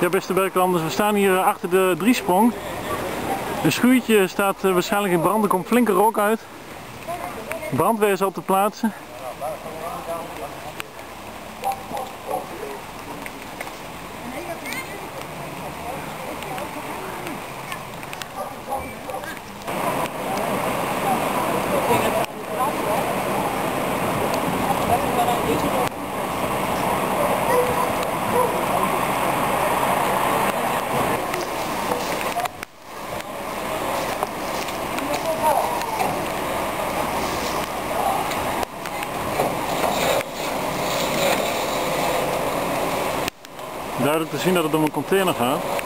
Ja, beste werklanders, we staan hier achter de driesprong. Een schuurtje staat eh, waarschijnlijk in brand, er komt flinke rook uit. Brandweer is al te plaatsen. Duidelijk te zien dat het om een container gaat.